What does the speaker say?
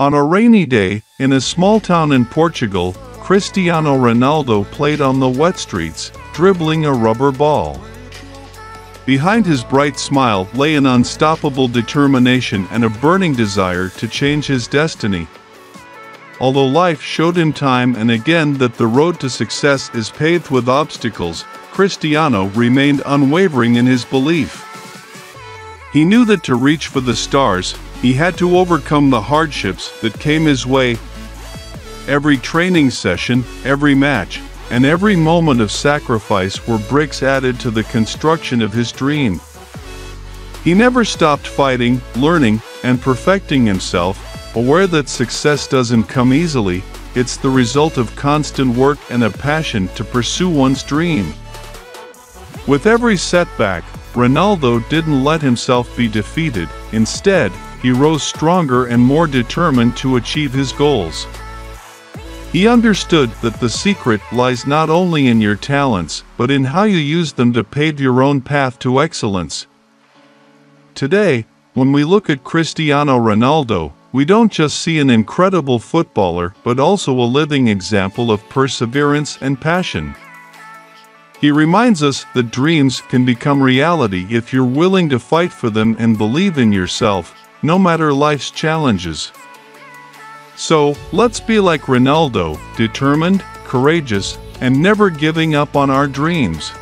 On a rainy day, in a small town in Portugal, Cristiano Ronaldo played on the wet streets, dribbling a rubber ball. Behind his bright smile lay an unstoppable determination and a burning desire to change his destiny. Although life showed him time and again that the road to success is paved with obstacles, Cristiano remained unwavering in his belief. He knew that to reach for the stars, he had to overcome the hardships that came his way. Every training session, every match, and every moment of sacrifice were bricks added to the construction of his dream. He never stopped fighting, learning, and perfecting himself, aware that success doesn't come easily, it's the result of constant work and a passion to pursue one's dream. With every setback, Ronaldo didn't let himself be defeated, instead, he rose stronger and more determined to achieve his goals. He understood that the secret lies not only in your talents, but in how you use them to pave your own path to excellence. Today, when we look at Cristiano Ronaldo, we don't just see an incredible footballer, but also a living example of perseverance and passion. He reminds us that dreams can become reality if you're willing to fight for them and believe in yourself, no matter life's challenges. So, let's be like Ronaldo, determined, courageous, and never giving up on our dreams.